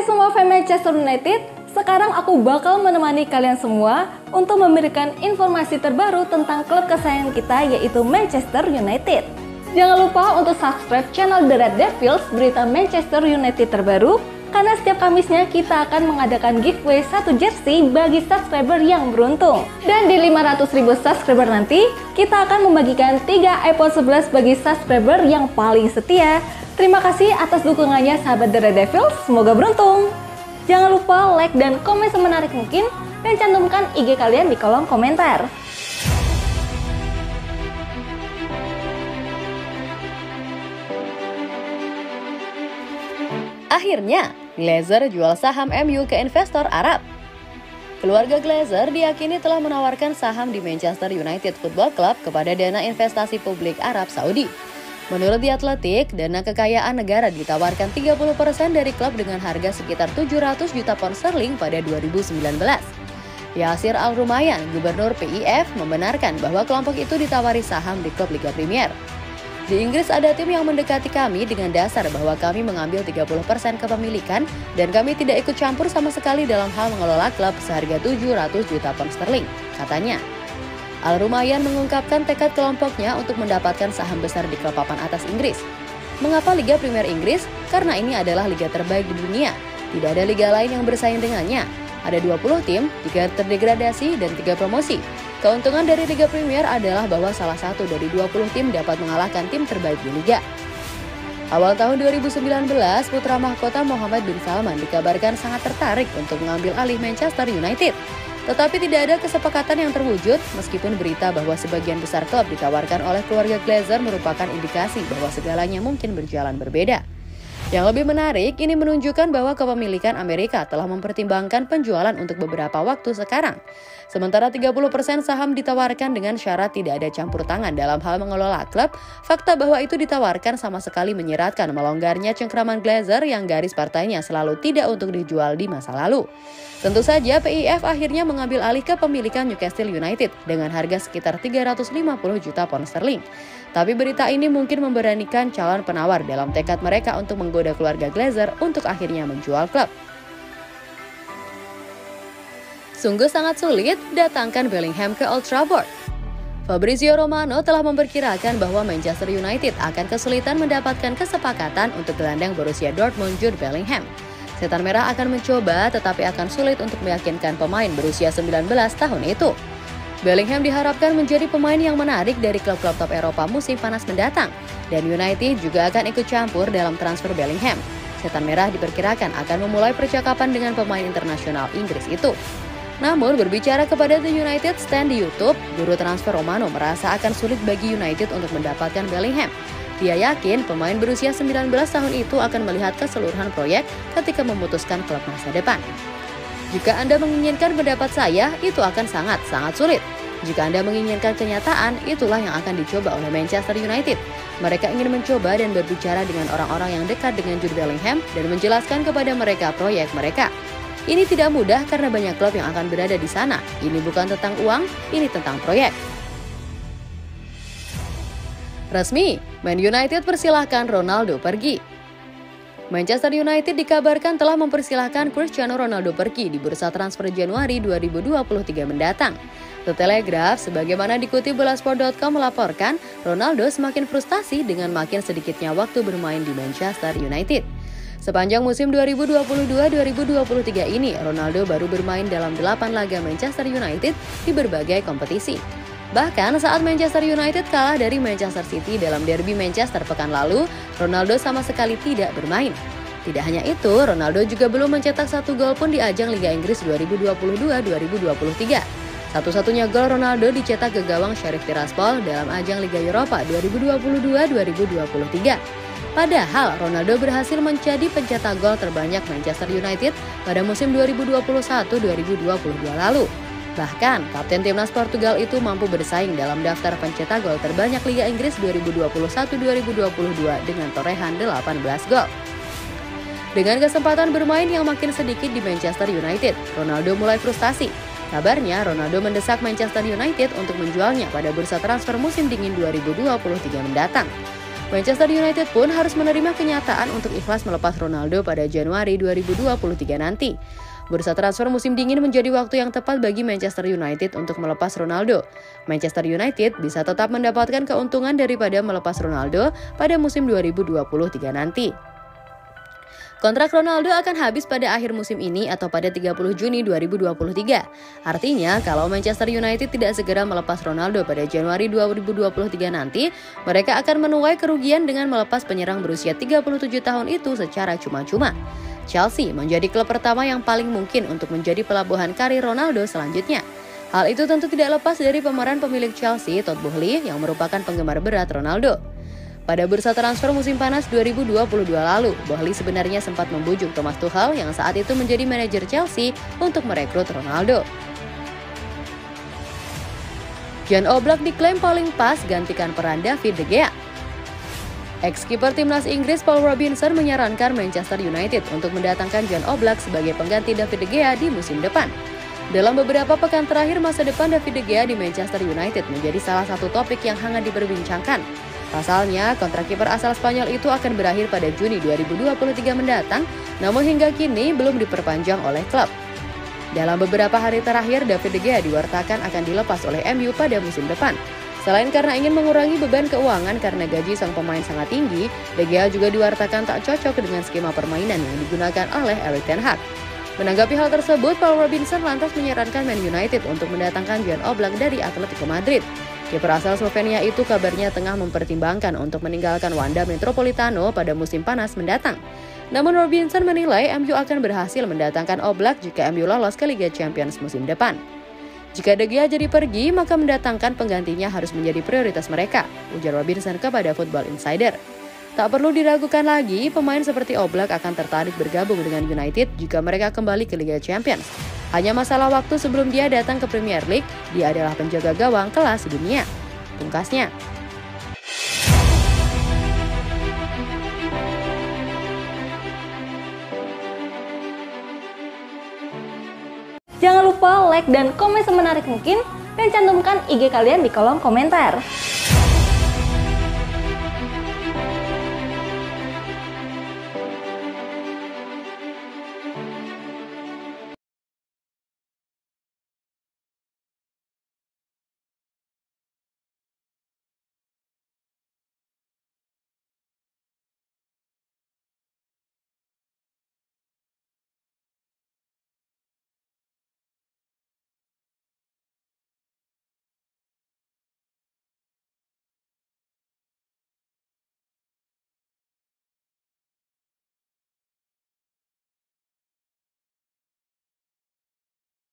Semua fan Manchester United, sekarang aku bakal menemani kalian semua untuk memberikan informasi terbaru tentang klub kesayangan kita yaitu Manchester United. Jangan lupa untuk subscribe channel The Red Devils berita Manchester United terbaru karena setiap Kamisnya kita akan mengadakan giveaway satu jersey bagi subscriber yang beruntung. Dan di 500 ribu subscriber nanti, kita akan membagikan 3 iPhone 11 bagi subscriber yang paling setia. Terima kasih atas dukungannya sahabat The Red Devils, semoga beruntung. Jangan lupa like dan komen semenarik mungkin dan cantumkan IG kalian di kolom komentar. Akhirnya, Glazer jual saham MU ke investor Arab. Keluarga Glazer diyakini telah menawarkan saham di Manchester United Football Club kepada dana investasi publik Arab Saudi. Menurut The Athletic, dana kekayaan negara ditawarkan 30% dari klub dengan harga sekitar 700 juta pound sterling pada 2019. Yasir Al-Rumayan, gubernur PIF, membenarkan bahwa kelompok itu ditawari saham di klub Liga Premier. Di Inggris ada tim yang mendekati kami dengan dasar bahwa kami mengambil 30% kepemilikan dan kami tidak ikut campur sama sekali dalam hal mengelola klub seharga 700 juta pound sterling, katanya. Al Rumayan mengungkapkan tekad kelompoknya untuk mendapatkan saham besar di klub papan atas Inggris. Mengapa Liga Premier Inggris? Karena ini adalah liga terbaik di dunia. Tidak ada liga lain yang bersaing dengannya. Ada 20 tim, 3 terdegradasi, dan 3 promosi. Keuntungan dari Liga Premier adalah bahwa salah satu dari 20 tim dapat mengalahkan tim terbaik di Liga. Awal tahun 2019, putra mahkota Muhammad bin Salman dikabarkan sangat tertarik untuk mengambil alih Manchester United. Tetapi tidak ada kesepakatan yang terwujud meskipun berita bahwa sebagian besar klub ditawarkan oleh keluarga Glazer merupakan indikasi bahwa segalanya mungkin berjalan berbeda. Yang lebih menarik, ini menunjukkan bahwa kepemilikan Amerika telah mempertimbangkan penjualan untuk beberapa waktu sekarang. Sementara 30% saham ditawarkan dengan syarat tidak ada campur tangan dalam hal mengelola klub, fakta bahwa itu ditawarkan sama sekali menyeratkan melonggarnya cengkraman Glazer yang garis partainya selalu tidak untuk dijual di masa lalu. Tentu saja PIF akhirnya mengambil alih kepemilikan Newcastle United dengan harga sekitar 350 juta pound sterling. Tapi berita ini mungkin memberanikan calon penawar dalam tekad mereka untuk menggoda keluarga Glazer untuk akhirnya menjual klub. Sungguh sangat sulit datangkan Bellingham ke Old Trafford. Fabrizio Romano telah memperkirakan bahwa Manchester United akan kesulitan mendapatkan kesepakatan untuk gelandang Borussia Dortmund Jude Bellingham. Setan Merah akan mencoba tetapi akan sulit untuk meyakinkan pemain berusia 19 tahun itu. Bellingham diharapkan menjadi pemain yang menarik dari klub-klub top Eropa musim panas mendatang, dan United juga akan ikut campur dalam transfer Bellingham. Setan Merah diperkirakan akan memulai percakapan dengan pemain internasional Inggris itu. Namun berbicara kepada The United stand di YouTube, guru transfer Romano merasa akan sulit bagi United untuk mendapatkan Bellingham. Dia yakin pemain berusia 19 tahun itu akan melihat keseluruhan proyek ketika memutuskan klub masa depan. Jika Anda menginginkan pendapat saya, itu akan sangat-sangat sulit. Jika Anda menginginkan kenyataan, itulah yang akan dicoba oleh Manchester United. Mereka ingin mencoba dan berbicara dengan orang-orang yang dekat dengan Jude Bellingham dan menjelaskan kepada mereka proyek mereka. Ini tidak mudah karena banyak klub yang akan berada di sana. Ini bukan tentang uang, ini tentang proyek. Resmi, Man United persilahkan Ronaldo pergi. Manchester United dikabarkan telah mempersilahkan Cristiano Ronaldo pergi di bursa transfer Januari 2023 mendatang. The Telegraph, sebagaimana dikutip bolasport.com melaporkan, Ronaldo semakin frustasi dengan makin sedikitnya waktu bermain di Manchester United. Sepanjang musim 2022-2023 ini, Ronaldo baru bermain dalam 8 laga Manchester United di berbagai kompetisi. Bahkan saat Manchester United kalah dari Manchester City dalam derby Manchester pekan lalu, Ronaldo sama sekali tidak bermain. Tidak hanya itu, Ronaldo juga belum mencetak satu gol pun di ajang Liga Inggris 2022-2023. Satu-satunya gol Ronaldo dicetak ke gawang Sheriff Tiraspol dalam ajang Liga Eropa 2022-2023. Padahal Ronaldo berhasil menjadi pencetak gol terbanyak Manchester United pada musim 2021-2022 lalu. Bahkan, kapten timnas Portugal itu mampu bersaing dalam daftar pencetak gol terbanyak Liga Inggris 2021-2022 dengan torehan 18 gol. Dengan kesempatan bermain yang makin sedikit di Manchester United, Ronaldo mulai frustasi. Kabarnya, Ronaldo mendesak Manchester United untuk menjualnya pada bursa transfer musim dingin 2023 mendatang. Manchester United pun harus menerima kenyataan untuk ikhlas melepas Ronaldo pada Januari 2023 nanti. Bursa transfer musim dingin menjadi waktu yang tepat bagi Manchester United untuk melepas Ronaldo. Manchester United bisa tetap mendapatkan keuntungan daripada melepas Ronaldo pada musim 2023 nanti. Kontrak Ronaldo akan habis pada akhir musim ini atau pada 30 Juni 2023. Artinya, kalau Manchester United tidak segera melepas Ronaldo pada Januari 2023 nanti, mereka akan menuai kerugian dengan melepas penyerang berusia 37 tahun itu secara cuma-cuma. Chelsea menjadi klub pertama yang paling mungkin untuk menjadi pelabuhan karir Ronaldo selanjutnya. Hal itu tentu tidak lepas dari pemeran pemilik Chelsea, Todd Boehly, yang merupakan penggemar berat Ronaldo. Pada bursa transfer musim panas 2022 lalu, Boehly sebenarnya sempat membujuk Thomas Tuchel yang saat itu menjadi manajer Chelsea untuk merekrut Ronaldo. Jan Oblak diklaim paling pas gantikan peran David De Gea. Ex-kiper timnas Inggris Paul Robinson menyarankan Manchester United untuk mendatangkan Jan Oblak sebagai pengganti David De Gea di musim depan. Dalam beberapa pekan terakhir masa depan David De Gea di Manchester United menjadi salah satu topik yang hangat diperbincangkan. Pasalnya, kontrak kiper asal Spanyol itu akan berakhir pada Juni 2023 mendatang, namun hingga kini belum diperpanjang oleh klub. Dalam beberapa hari terakhir, David De Gea diwartakan akan dilepas oleh MU pada musim depan. Selain karena ingin mengurangi beban keuangan karena gaji sang pemain sangat tinggi, De juga diwartakan tak cocok dengan skema permainan yang digunakan oleh Erik Ten Hag. Menanggapi hal tersebut, Paul Robinson lantas menyarankan Man United untuk mendatangkan Jan Oblak dari Atletico Madrid. Kiper asal Slovenia itu kabarnya tengah mempertimbangkan untuk meninggalkan Wanda Metropolitano pada musim panas mendatang. Namun Robinson menilai MU akan berhasil mendatangkan Oblak jika MU lolos ke Liga Champions musim depan. Jika De Gea jadi pergi, maka mendatangkan penggantinya harus menjadi prioritas mereka, ujar Robinson kepada Football Insider. Tak perlu diragukan lagi, pemain seperti Oblak akan tertarik bergabung dengan United jika mereka kembali ke Liga Champions. Hanya masalah waktu sebelum dia datang ke Premier League, dia adalah penjaga gawang kelas dunia. Pungkasnya. Lupa like dan komen semenarik mungkin dan cantumkan IG kalian di kolom komentar.